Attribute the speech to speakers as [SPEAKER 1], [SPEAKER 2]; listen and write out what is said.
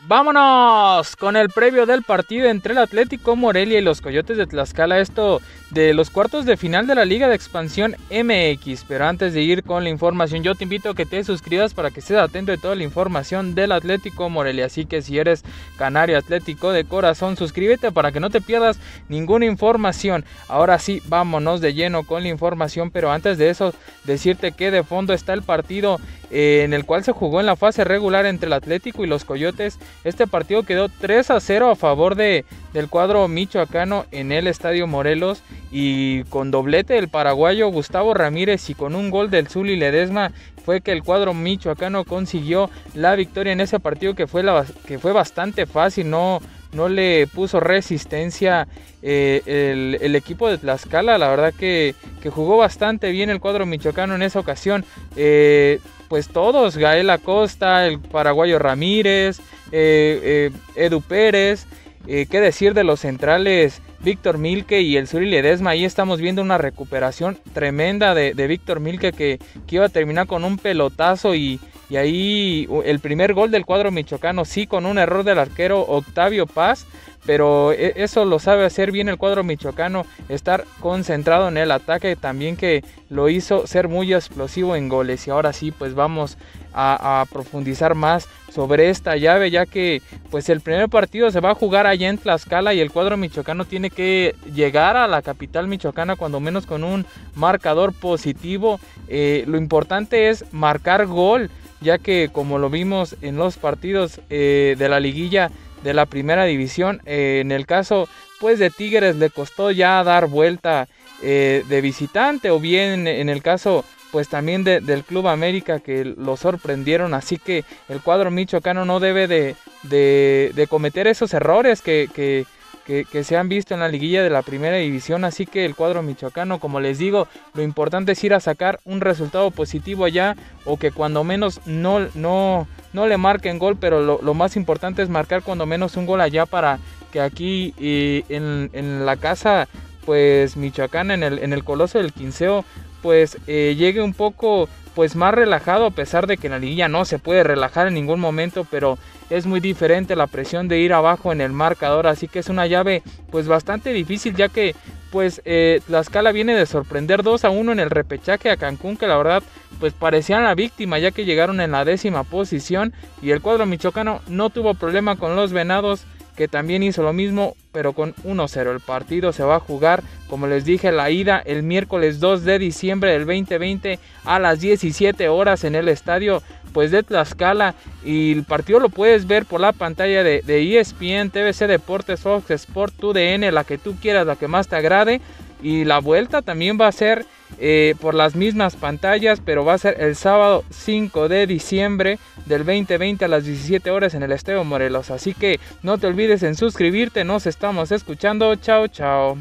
[SPEAKER 1] Vámonos con el previo del partido entre el Atlético Morelia y los Coyotes de Tlaxcala. Esto de los cuartos de final de la Liga de Expansión MX. Pero antes de ir con la información, yo te invito a que te suscribas para que estés atento de toda la información del Atlético Morelia. Así que si eres canario atlético de corazón, suscríbete para que no te pierdas ninguna información. Ahora sí, vámonos de lleno con la información. Pero antes de eso, decirte que de fondo está el partido eh, en el cual se jugó en la fase regular entre el Atlético y los Coyotes. Este partido quedó 3 a 0 a favor de, del cuadro michoacano en el Estadio Morelos y con doblete del paraguayo Gustavo Ramírez y con un gol del Zuli Ledesma fue que el cuadro michoacano consiguió la victoria en ese partido que fue, que fue bastante fácil, no, no le puso resistencia eh, el, equipo de Tlaxcala, la verdad que, que, jugó bastante bien el cuadro michoacano en esa ocasión. Eh, pues todos, Gael Acosta, el paraguayo Ramírez, eh, Edu Pérez, qué decir de los centrales Víctor Milke y el Suri Ledesma. Ahí estamos viendo una recuperación tremenda de, Víctor Milke que, iba a terminar con un pelotazo y, y ahí el primer gol del cuadro michoacano, sí, con un error del arquero Octavio Paz, pero e, eso lo sabe hacer bien el cuadro michoacano, estar concentrado en el ataque, también que lo hizo ser muy explosivo en goles. Y ahora sí, pues vamos a, profundizar más sobre esta llave, ya que pues el primer partido se va a jugar allá en Tlaxcala y el cuadro michoacano tiene que llegar a la capital michoacana cuando menos con un marcador positivo. Eh, lo importante es marcar gol ya que como lo vimos en los partidos eh, de la liguilla de la primera división, eh, en el caso pues de Tigres le costó ya dar vuelta eh, de visitante o bien en el caso pues también del Club América que lo sorprendieron, así que el cuadro michoacano no debe de, de, cometer esos errores que, que que, se han visto en la liguilla de la primera división. Así que el cuadro michoacano, como les digo, lo importante es ir a sacar un resultado positivo allá o que cuando menos no, no, no le marquen gol, pero lo, más importante es marcar cuando menos un gol allá para que aquí en, la casa pues michoacana, en el, en el coloso del quinceo, pues eh, llegue un poco pues más relajado a pesar de que en la liguilla no se puede relajar en ningún momento, pero es muy diferente la presión de ir abajo en el marcador, así que es una llave pues bastante difícil ya que pues eh, la escala viene de sorprender 2 a 1 en el repechaje a Cancún que la verdad pues parecían la víctima ya que llegaron en la décima posición y el cuadro michoacano no tuvo problema con los venados que también hizo lo mismo, pero con 1-0. El partido se va a jugar, como les dije, la ida el miércoles 2 de diciembre del 2020 a las 17 horas en el estadio pues de Tlaxcala y el partido lo puedes ver por la pantalla de, ESPN, TVC Deportes, Fox Sport, TUDN, la que tú quieras, la que más te agrade y la vuelta también va a ser eh, por las mismas pantallas, pero va a ser el sábado 5 de diciembre del 2020 a las 17 horas en el Estadio Morelos. Así que no te olvides en suscribirte, nos estamos escuchando. Chao, chao.